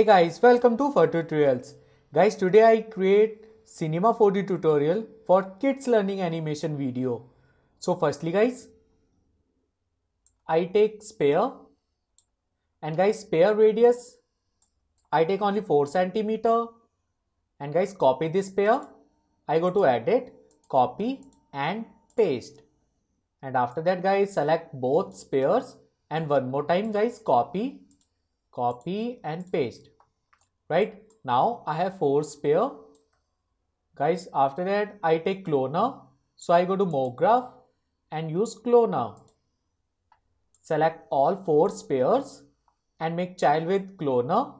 Hey guys, welcome to Fattu Tutorials. Guys, today I create Cinema 4D tutorial for kids learning animation video. So firstly guys, I take sphere and guys sphere radius, I take only 4 centimeter and guys copy this sphere. I go to edit, copy and paste. And after that guys select both spheres and one more time guys copy copy and paste right? Now i have four sphere. Guys after that i take cloner. So i go to MoGraph and use cloner. Select all four spheres and make child with cloner.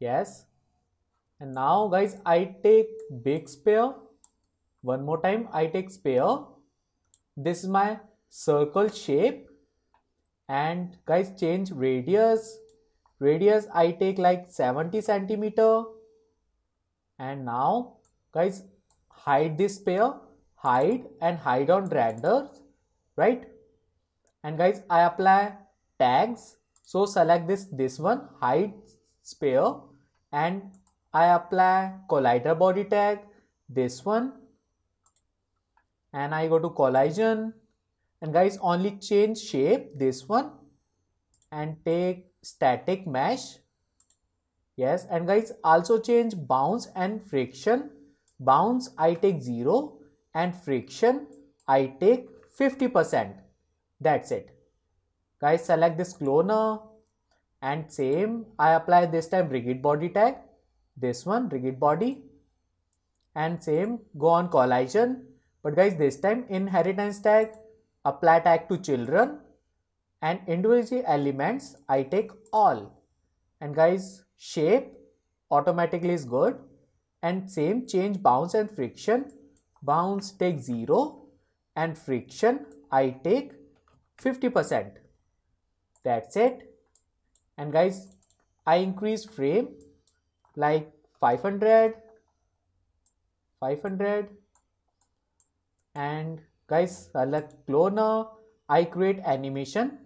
Yes. And now guys i take big sphere. One more time i take sphere. This is my circle shape. And guys change radius radius I take like 70 centimeter. And now guys hide this pair hide and hide on renders right? And guys I apply tags. So select this this one hide sphere and I apply collider body tag this one. And I go to collision. And guys only change shape this one. And take static mesh. Yes and guys also change bounce and friction. Bounce I take 0 and friction I take 50% that's it. Guys select this cloner uh, and same I apply this time rigid body tag this one rigid body and same go on collision but guys this time inheritance tag apply tag to children and individual elements I take all. And guys shape automatically is good. And same change bounce and friction. Bounce take 0 and friction I take 50% that's it. And guys I increase frame like 500 500 and guys select cloner I create animation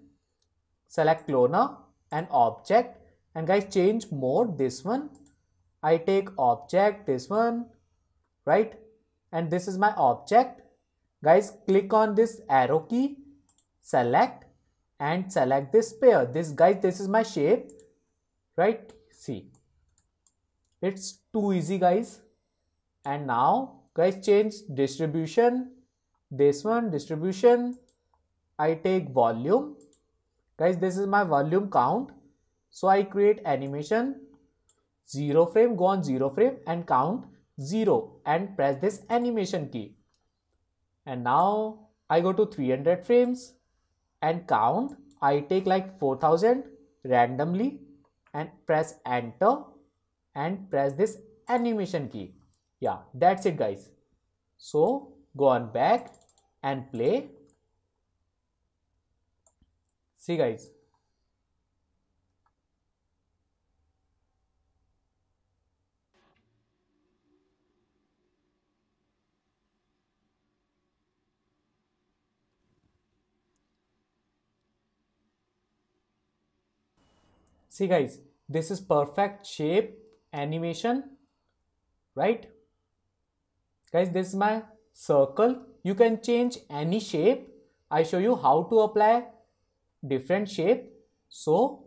select cloner and object. And guys change mode this one. I take object this one right? And this is my object. Guys click on this arrow key select and select this pair. This guys this is my shape right? See it's too easy guys. And now guys change distribution. This one distribution. I take volume guys this is my volume count. So I create animation 0 frame go on 0 frame and count 0 and press this animation key. And now I go to 300 frames and count. I take like 4000 randomly and press enter and press this animation key. Yeah that's it guys. So go on back and play see guys. See guys this is perfect shape animation right? Guys this is my circle. You can change any shape. I show you how to apply different shape. So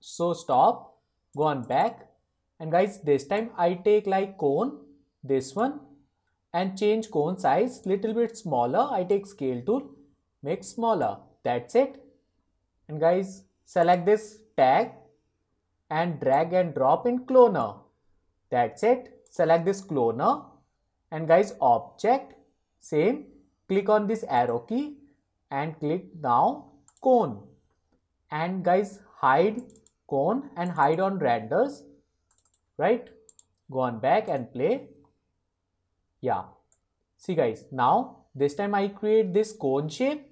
so stop go on back. And guys this time i take like cone this one and change cone size. Little bit smaller i take scale tool make smaller. That's it. And guys select this tag and drag and drop in cloner. That's it. Select this cloner. And guys object same. Click on this arrow key and click now cone. And guys hide cone and hide on renders. Right? Go on back and play. Yeah. See guys now this time I create this cone shape.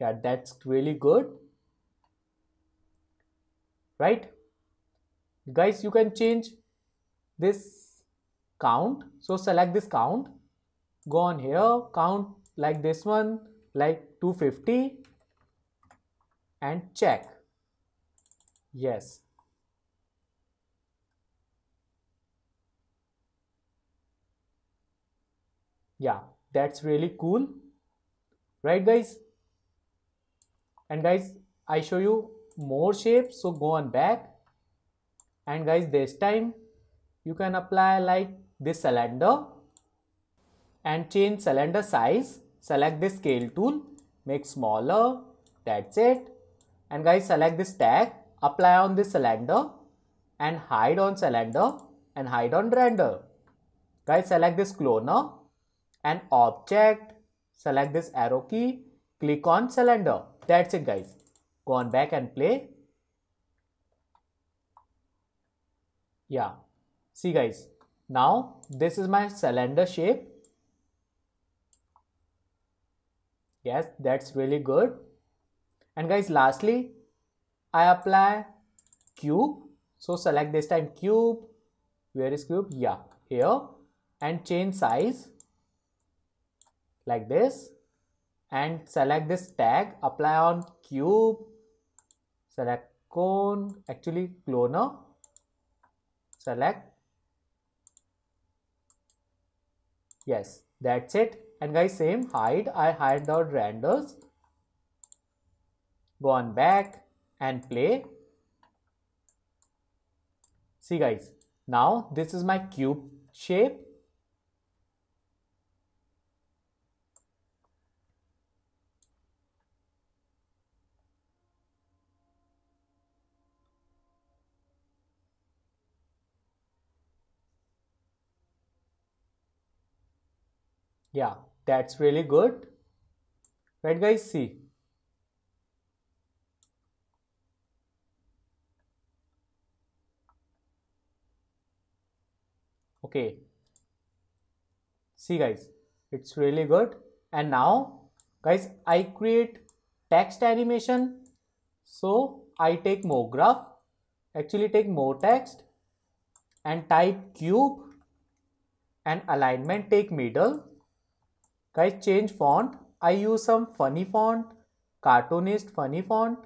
Yeah that's really good. Right? Guys you can change this count. So select this count. Go on here count like this one like 250 and check. Yes. Yeah that's really cool. Right guys? And guys I show you more shapes so go on back. And guys this time you can apply like this cylinder and change cylinder size. Select the scale tool make smaller that's it and guys select this tag apply on this cylinder and hide on cylinder and hide on render. Guys select this cloner and object select this arrow key click on cylinder. That's it guys. Go on back and play. Yeah. See guys now this is my cylinder shape. Yes that's really good and guys lastly I apply cube. So select this time cube. Where is cube? Yeah here. And change size like this. And select this tag. Apply on cube. Select cone. Actually cloner. Select. Yes that's it. And guys same hide I hide out renders go on back and play. See guys now this is my cube shape. Yeah that's really good. Right guys see okay see guys it's really good and now guys I create text animation so I take MoGraph actually take MoText and type cube and alignment take middle Guys, change font. I use some funny font, cartoonist funny font.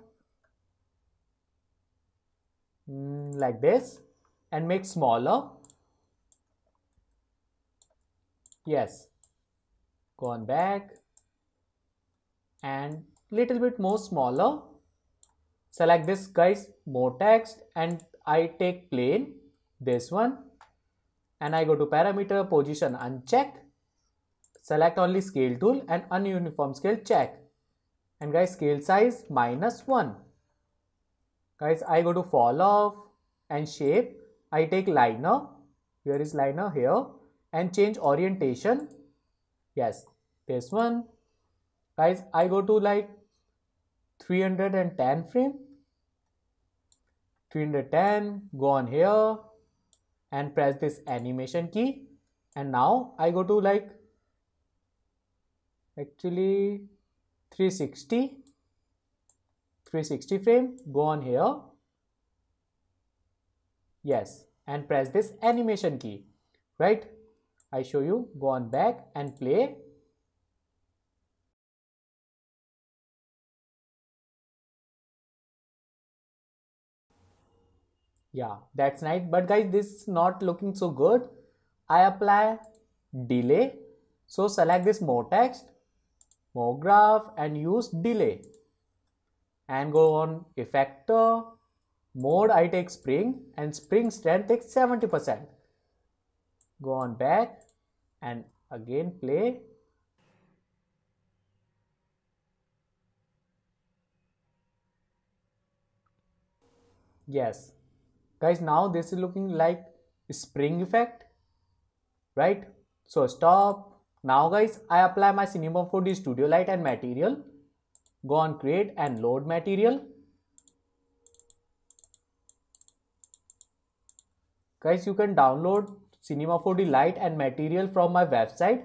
Mm, like this and make smaller. Yes. Go on back. And little bit more smaller. Select this guys. MoText. And I take plane this one. And I go to parameter position uncheck. Select only scale tool and ununiform scale check. And guys scale size minus 1 guys I go to fall off and shape. I take liner. Here is liner here and change orientation. Yes this one. Guys I go to like 310 frame. 310 go on here and press this animation key. And now I go to like actually 360 360 frame go on here. Yes and press this animation key right I show you. Go on back and play. Yeah that's nice. But guys this is not looking so good. I apply delay. So select this MoText more graph and use delay. And go on effector. Mode I take spring and spring strength takes 70% go on back and again play yes guys now this is looking like spring effect right so stop now guys, I apply my Cinema 4D Studio Light and material. Go on create and load material. Guys, you can download Cinema 4D Light and material from my website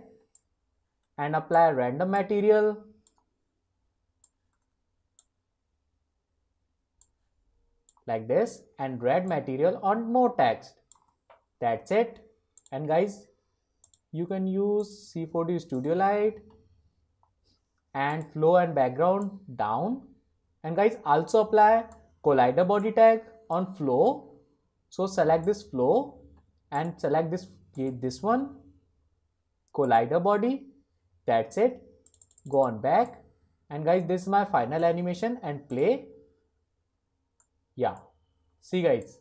and apply random material. Like this and red material on MoText. That's it. And guys, you can use C4D Studio Light and flow and background down and guys also apply collider body tag on flow so select this flow and select this this one collider body. That's it. Go on back. And guys, this is my final animation and play. Yeah. See guys,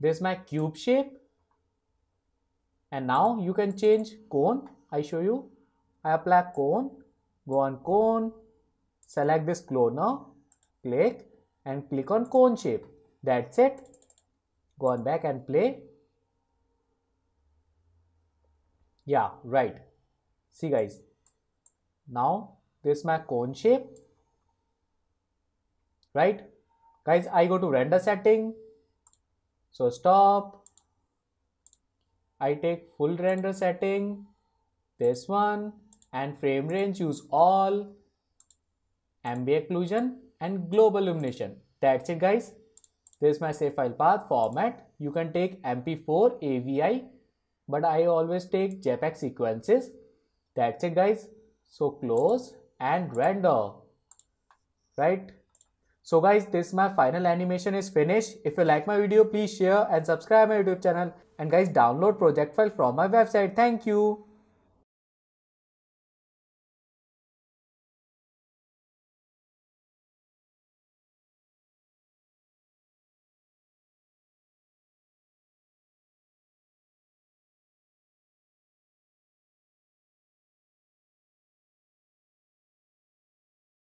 this is my cube shape. And now you can change cone. I show you. I apply cone. Go on cone. Select this cloner. Click and click on cone shape. That's it. Go on back and play. Yeah, right. See guys. Now this is my cone shape. Right? Guys, I go to render setting. So stop. I take full render setting. This one and frame range use all ambient occlusion and global illumination. That's it guys. This is my save file path format. You can take MP4 AVI but I always take JPEG sequences. That's it guys. So close and render. Right. So guys, this my final animation is finished. If you like my video, please share and subscribe my YouTube channel. And guys, download project file from my website. Thank you.